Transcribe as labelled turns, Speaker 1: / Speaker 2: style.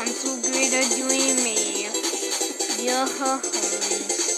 Speaker 1: I'm too great at doing math. Yeah.